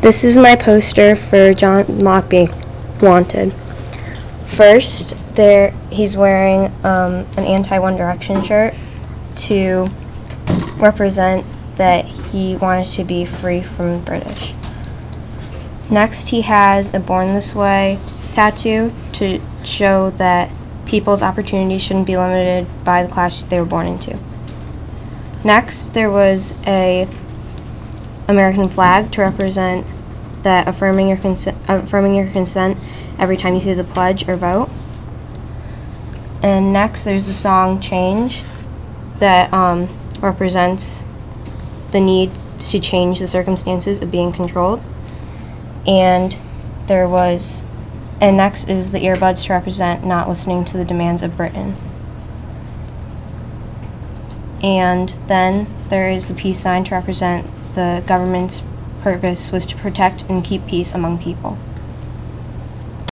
This is my poster for John Locke being wanted. First, there he's wearing um, an anti-One Direction shirt to represent that he wanted to be free from British. Next, he has a Born This Way tattoo to show that people's opportunities shouldn't be limited by the class they were born into. Next, there was a American flag to represent that affirming your consent, affirming your consent every time you see the pledge or vote. And next, there's the song "Change" that um, represents the need to change the circumstances of being controlled. And there was, and next is the earbuds to represent not listening to the demands of Britain. And then there is the peace sign to represent the government's purpose was to protect and keep peace among people.